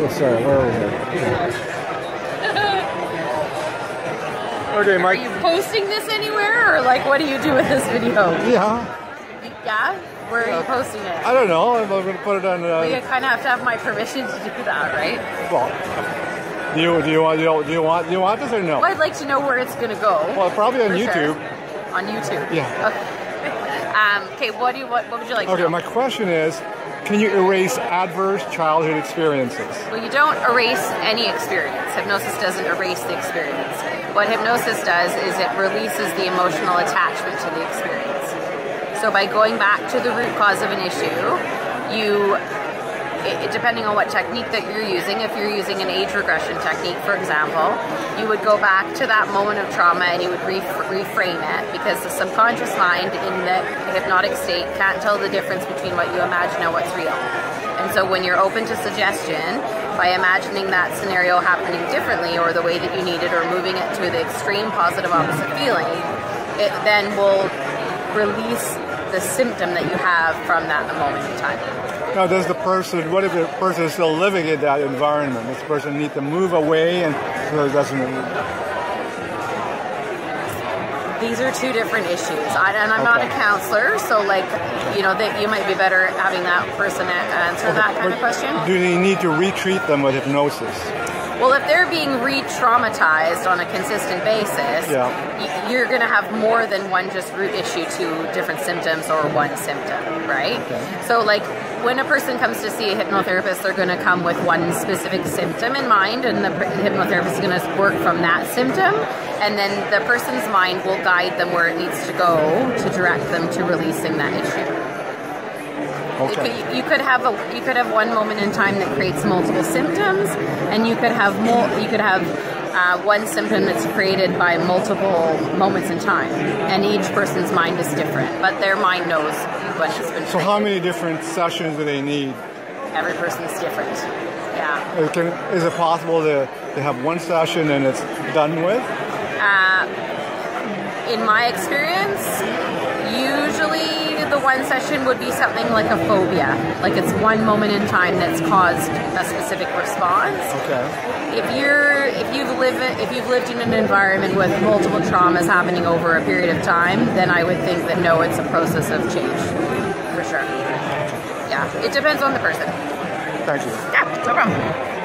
Oh, sorry, where are we here? Okay, Are you posting this anywhere, or like, what do you do with this video? Yeah, Yeah, where are you posting it? I don't know. I'm going to put it on. Well, You Uh, kind of have to have my permission to do that, right? well, do you do you want do you, do you want do you want this or no? Well, I'd like to know where it's gonna go. Well, probably on For sure. YouTube. On YouTube. Yeah. Okay. Um, okay. What do you what, what would you like? Okay, my question is, can you erase adverse childhood experiences? Well, you don't erase any experience. Hypnosis doesn't erase the experience. What hypnosis does is it releases the emotional attachment to the experience. So by going back to the root cause of an issue, you, it, depending on what technique that you're using, if you're using an age regression technique, for example, you would go back to that moment of trauma and you would ref- reframe it because the subconscious mind in the hypnotic state can't tell the difference between what you imagine and what's real. And so when you're open to suggestion, by imagining that scenario happening differently or the way that you need it or moving it to the extreme positive opposite feeling, it then will release the symptom that you have from that moment in time. Now, does the person, what if the person is still living in that environment? Does the person need to move away and so it doesn't? These are two different issues. I, and I'm not a counselor, so like, you know, that you might be better having that person a- answer that kind of question. Do they need to retreat them with hypnosis? Well, if they're being re-traumatized on a consistent basis, Yeah. y- you're going to have more than one just root issue to different symptoms or one symptom, right? So, like when a person comes to see a hypnotherapist, they're going to come with one specific symptom in mind, and the hypnotherapist is going to work from that symptom, and then the person's mind will guide them where it needs to go to direct them to releasing that issue. You Okay. could, you could have a you could have one moment in time that creates multiple symptoms, and you could have more. You could have uh, one symptom that's created by multiple moments in time, and each person's mind is different, but their mind knows when it's been. So, how many different sessions do they need? Every person's different. Yeah. Uh, Can, is it possible to, to have one session and it's done with? In my experience, usually the one session would be something like a phobia, like it's one moment in time that's caused a specific response. Okay. if you're if you've lived if you've lived in an environment with multiple traumas happening over a period of time, then I would think that no, it's a process of change for sure. Yeah, it depends on the person. Thank you. Yeah, no problem.